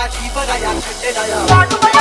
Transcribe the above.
But I am